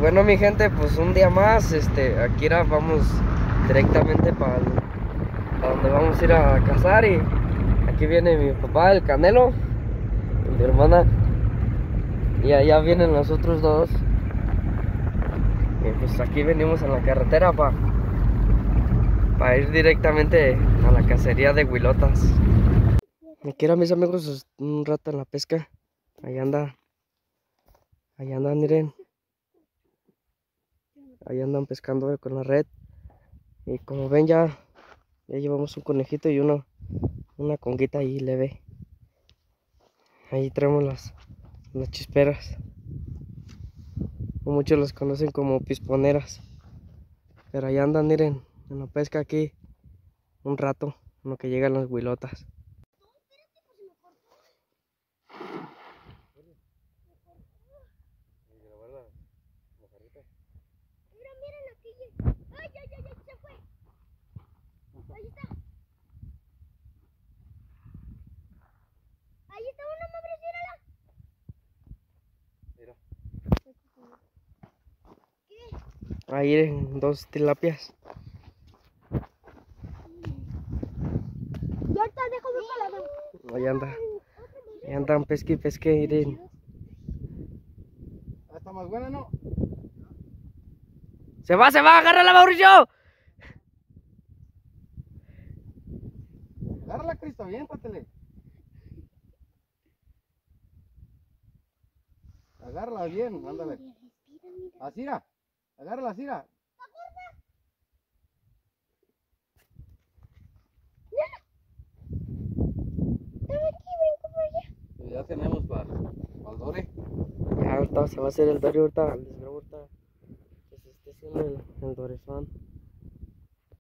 Bueno mi gente, pues un día más, este, aquí era, vamos directamente para donde vamos a ir a cazar y aquí viene mi papá, el Canelo, mi hermana, y allá vienen los otros dos. Y pues aquí venimos en la carretera para para ir directamente a la cacería de huilotas. Me quiero mis amigos un rato en la pesca. Ahí anda. Ahí andan, miren. Ahí andan pescando con la red. Y como ven ya, ya llevamos un conejito y uno, una conguita ahí leve. Ahí traemos las, las chisperas. Muchos las conocen como pisponeras. Pero ahí andan, miren, en la pesca aquí un rato, en lo que llegan las huilotas. Ahí en dos tilapias. Ya está, déjame para la Ahí anda. Ahí andan pesque y pesque, miren. Ah, Está más buena, ¿no? ¡Se va, se va! ¡Agárrala, Mauricio! Agárrala, Cristo, aviéntatele. Agárrala bien, ándale. Así, mira. Agárrala, allá. Ya tenemos para el dore. Ya ahorita se va a hacer el dory ahorita. Les grabo ahorita que se